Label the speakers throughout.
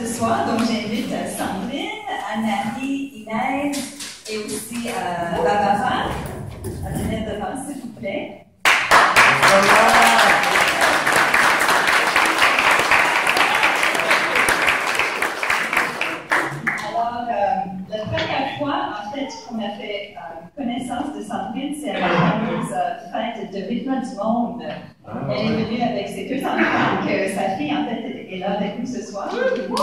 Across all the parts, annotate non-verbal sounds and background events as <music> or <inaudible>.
Speaker 1: ce soir. Donc, j'invite Sandrine, Anne-Marie, Inès et aussi euh, Barbara à venir devant, s'il vous plaît. Alors, euh, la première fois, qu'on a fait euh, connaissance de Sandrine, c'est à la fameuse euh, fête de rythme du monde. Elle est venue avec ses deux enfants, que sa fille, en fait, est là avec nous ce soir. On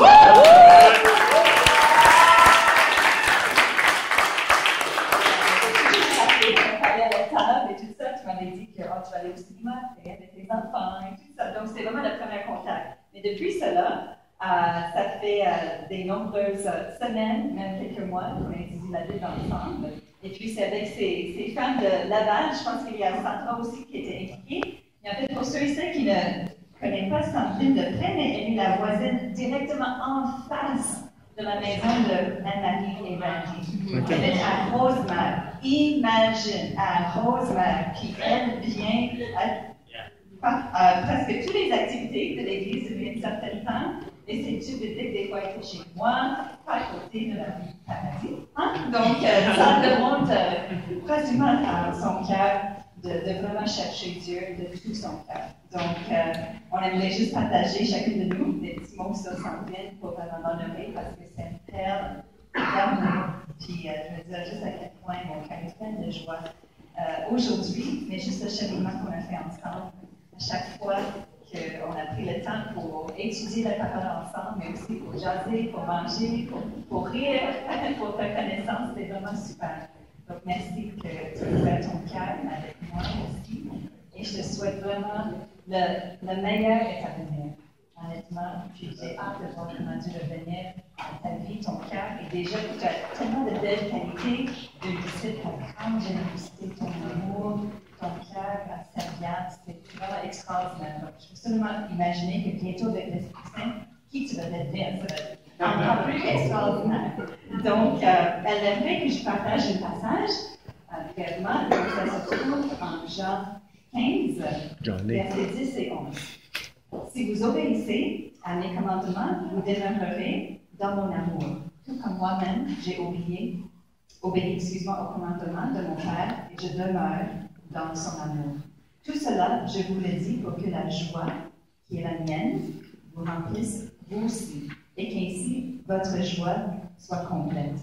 Speaker 1: parlait à la table et tout ça, tu m'avais dit que tu vas aller au cinéma et avec tes enfants et tout ça. Donc, c'était vraiment le premier contact. Mais depuis cela, euh, ça fait euh, des nombreuses semaines, même quelques mois, qu'on a ensemble. Et puis, c'est avec ces, ces femmes de Laval, je pense qu'il y a Sandra aussi qui était impliquée. Et en fait, pour ceux et celles qui ne connaissent pas Sandrine de près, mais elle est la voisine directement en face de la maison de Anne-Marie et Randy. Elle est à Rosemère. Imagine, à Rosemère, qui elle vient à, à presque toutes les activités de l'Église depuis un certain temps. Les études bibliques, des fois, chez moi, à côté de la paradis. Hein? Donc, euh, ça demande euh, à son cœur de, vraiment chercher Dieu de tout son cœur. Donc, euh, on aimerait juste partager chacune de nous des petits mots sur Sandrine pour vraiment l'honorer parce que c'est une perle d'amour. Puis, euh, je veux dire juste à quel point mon cœur est plein de joie aujourd'hui, mais juste le cheminement qu'on a fait ensemble. À chaque fois qu'on a pris le temps pour étudier la parole ensemble, mais aussi pour jaser, pour manger, pour, rire, <laughs> pour faire connaissance, c'est vraiment super. Donc, merci que tu ouvres ton cœur avec moi aussi. Et je te souhaite vraiment le, le meilleur est à venir, honnêtement. Puis j'ai hâte de voir comment Dieu va venir dans ta vie, ton cœur. Et déjà, tu as tellement de belles qualités, de visiter ta grande générosité, ton amour, ton cœur, ta service. Vraiment extraordinaire. Donc, je peux seulement imaginer que bientôt, avec l'Esprit Saint, qui tu vas devenir, ça va être encore plus extraordinaire. Donc, euh, elle aimerait que je partage un passage également. Donc, ça se trouve en Jean 15, versets 10 et 11. Si vous obéissez à mes commandements, vous demeurerez dans mon amour, tout comme moi-même j'ai obéi, obéi excuse-moi, au commandement de mon Père et je demeure dans son amour. Tout cela, je vous le dis pour que la joie qui est la mienne vous remplisse vous aussi et qu'ainsi votre joie soit complète.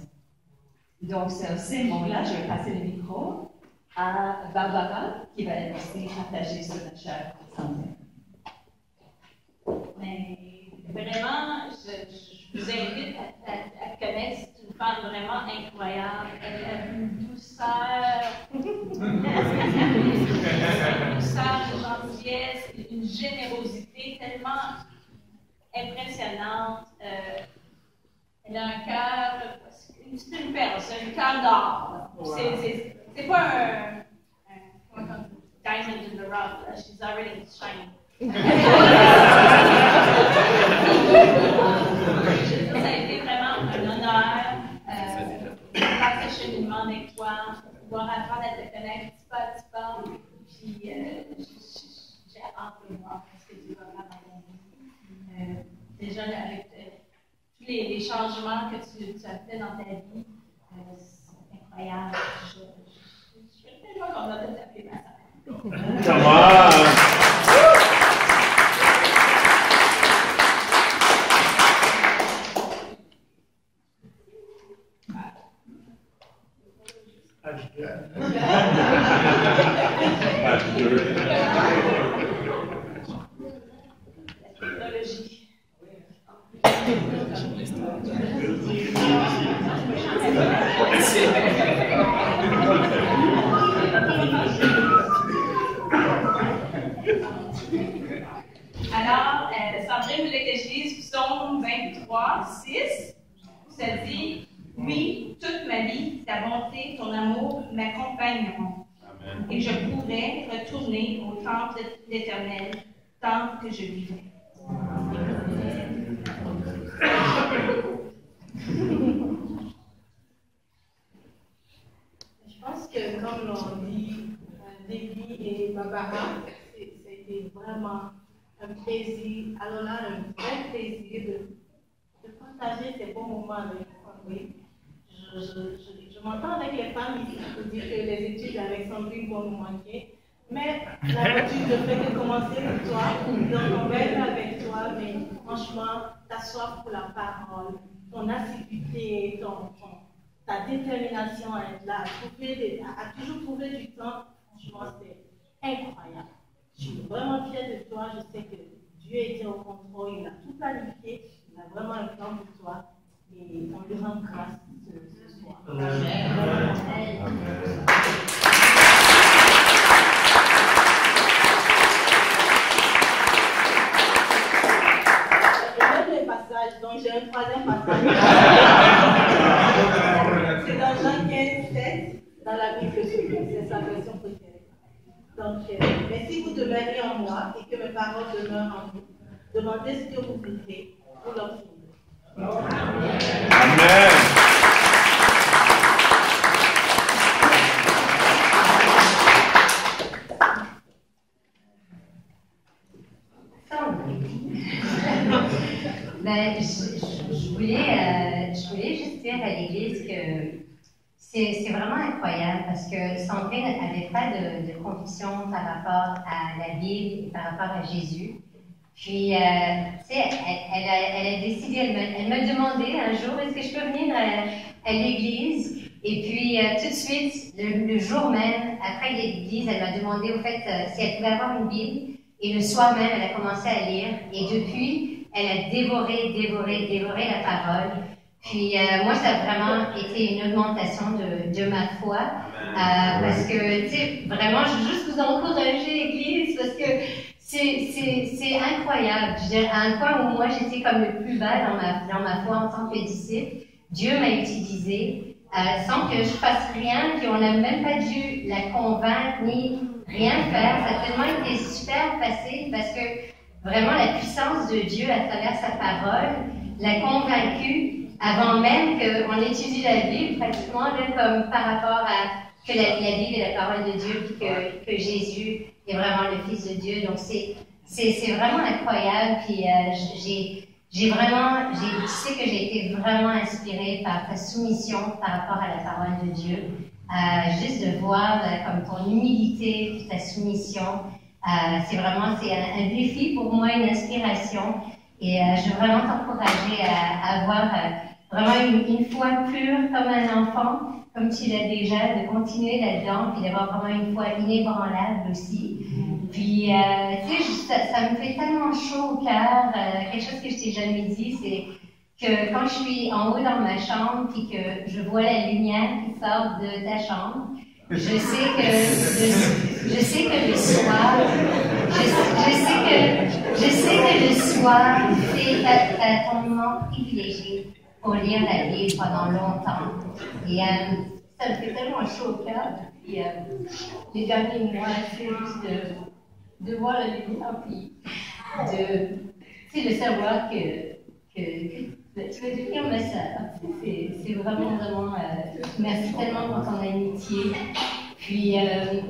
Speaker 1: Donc, sur ces mots-là, je vais passer le micro à Barbara, qui va elle aussi partager sur notre chère santé.
Speaker 2: Mais vraiment, je, je vous invite à, à, à, connaître, c'est une femme vraiment incroyable. Elle a une douceur, <laughs> une générosité tellement impressionnante. Euh, elle a un cœur, c'est une perle, c'est un cœur d'or. C'est pas un, un, un, diamond in the rough, là. she's already shining. <laughs> ça a été vraiment un honneur euh, de faire ce cheminement avec toi, pouvoir apprendre à te connaître petit pas à petit pas. Euh, hâte de voir que tu vas faire dans ta vie. Euh, déjà, avec tous les, changements que tu, as fait dans ta vie, c'est incroyable. Je, je, suis tellement contente de t'appeler ma sœur.
Speaker 3: Come on!
Speaker 2: Alors, euh, Sandrine voulait que je lise Psaume 23, 6. Ça dit Oui, toute ma vie, ta bonté, ton amour m'accompagneront. Et je pourrai retourner au temple de l'Éternel tant que je vivrai.
Speaker 4: Je pense que, comme l'ont dit Debbie et Barbara, c'était vraiment un plaisir, alors là, un vrai plaisir de, de partager ces bons moments avec Sandrine. Je, je, je, je m'entends avec les femmes ici pour dire que les études avec Sandrine vont nous manquer. Mais la voiture ne fait que commencer pour toi. Donc on va être avec toi. Mais franchement, ta soif pour la parole, ton assiduité, ton, ton, ta détermination à être là, à, trouver des, à, à toujours trouver du temps, franchement, c'est incroyable. Je suis vraiment fière de toi. Je sais que Dieu était au contrôle. Il a tout planifié. Il a vraiment un plan pour toi. Et on lui rend grâce ce, soir. Et même les passages, donc j'ai un troisième passage. C'est dans Jean 15, 7, dans la Bible, c'est sa version préférée. Donc, euh, mais si vous demeurez en moi et que mes paroles demeurent en vous, demandez ce que vous voudrez pour l'obtenir.
Speaker 3: Amen.
Speaker 5: Ben, je, voulais, euh, je voulais juste dire à l'Église que c'est c'est vraiment incroyable parce que Sandrine n'avait pas de, de conviction par rapport à la Bible et par rapport à Jésus. Puis, euh, tu sais, elle, elle a, elle a décidé, elle m'a demandé un jour, est-ce que je peux venir à, à l'église? Et puis, euh, tout de suite, le, le jour même, après l'église, elle m'a demandé, au fait, euh, si elle pouvait avoir une Bible. Et le soir même, elle a commencé à lire. Et depuis, elle a dévoré, dévoré, dévoré la parole. Puis, euh, moi, ça a vraiment été une augmentation de, de ma foi. Euh, parce que, tu sais, vraiment, je veux juste vous encourager, Église, parce que c'est, incroyable. Je à un point où moi, j'étais comme le plus bas dans ma, dans ma foi en tant que disciple. Dieu m'a utilisé euh, sans que je fasse rien, puis on n'a même pas dû la convaincre ni rien faire. Ça a tellement été super facile parce que vraiment la puissance de Dieu à travers sa parole l'a convaincu avant même qu'on étudie la Bible, pratiquement là, comme par rapport à que la, la Bible est la parole de Dieu, puis que, que Jésus est vraiment le Fils de Dieu. Donc c'est c'est c'est vraiment incroyable. Puis euh, j'ai j'ai vraiment, tu sais que j'ai été vraiment inspirée par ta soumission par rapport à la parole de Dieu. Euh, juste de voir euh, comme ton humilité, ta soumission, c'est vraiment c'est un, défi pour moi, une inspiration. Et je veux vraiment t'encourager à, avoir vraiment une foi pure comme un enfant, comme tu l'as déjà, de continuer là-dedans, puis d'avoir vraiment une foi inébranlable aussi. Puis, euh, tu sais, ça, ça me fait tellement chaud au cœur. euh, quelque chose que je t'ai jamais dit, c'est que quand je suis en haut dans ma chambre, puis que je vois la lumière qui sort de ta chambre, je sais que je, je sais que le soir, je, je sais que je sais que le soir, c'est ton moment privilégié pour lire la Bible pendant longtemps. Et euh, ça me fait tellement chaud au cœur. Puis, euh, les derniers mois, de, voir la lumière, puis de, de savoir que, que, que tu vas devenir ma sœur. C'est vraiment, vraiment, euh, merci tellement pour ton amitié. Puis, euh,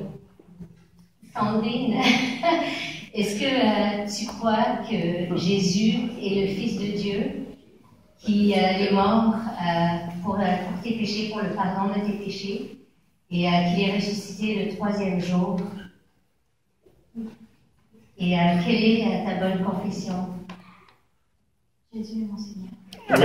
Speaker 5: Sandrine, <laughs> est-ce que tu crois que Jésus est le Fils de Dieu? Qui euh, est mort euh, pour, euh, pour tes péchés, pour le pardon de tes péchés, et euh, qu'il est ressuscité le troisième jour. Et euh, quelle est euh, ta bonne confession? Jésus est mon Seigneur à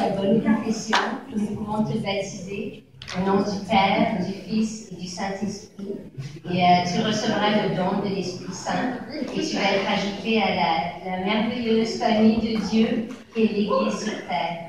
Speaker 5: la bonne confession, nous pouvons te baptiser au nom du Père, du Fils et du Saint-Esprit. Et euh, tu recevras le don et tu vas être ajouté à la, la merveilleuse famille de Dieu qui est l'Église sur terre.